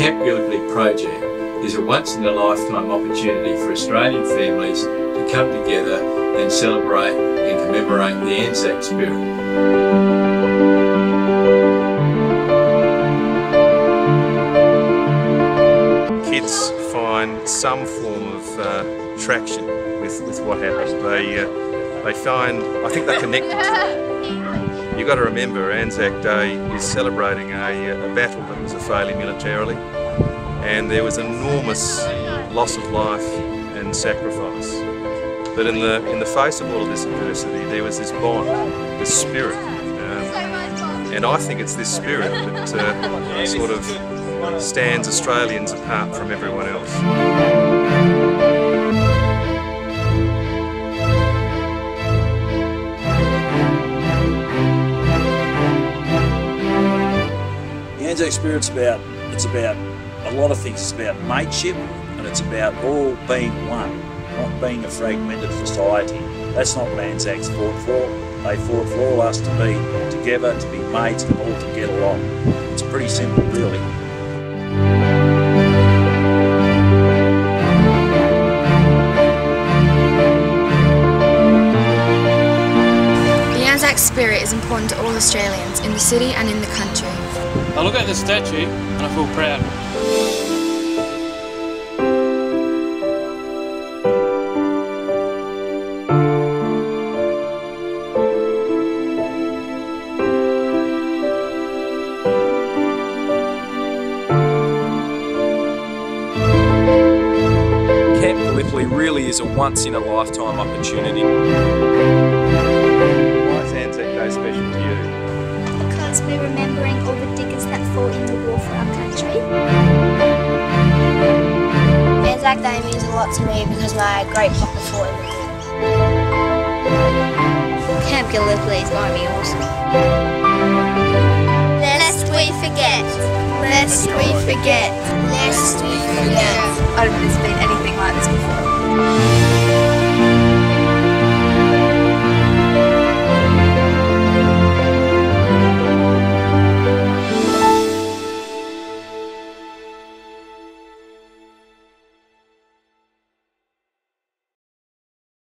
Camp Gallipoli project is a once-in-a-lifetime opportunity for Australian families to come together and celebrate and commemorate the Anzac spirit. Kids find some form of uh, traction with, with what happens. They, uh, they find, I think they're connected to it. You've got to remember Anzac Day is celebrating a, a battle that was a failure militarily and there was enormous loss of life and sacrifice. But in the, in the face of all of this adversity, there was this bond, this spirit. Um, and I think it's this spirit that uh, sort of stands Australians apart from everyone else. Spirit's about it's about a lot of things. It's about mateship and it's about all being one, not being a fragmented society. That's not what Anzacs fought for. They fought for all us to be together, to be mates, and all to get along. It's pretty simple, really. The Anzac spirit is important to all Australians in the city and in the country. I look at the statue and I feel proud. Camp Gallipoli really is a once in a lifetime opportunity. Anzac Day means a lot to me because my great papa fought in the war. Camp Gallipoli is going to be awesome. Lest we forget. Lest we forget.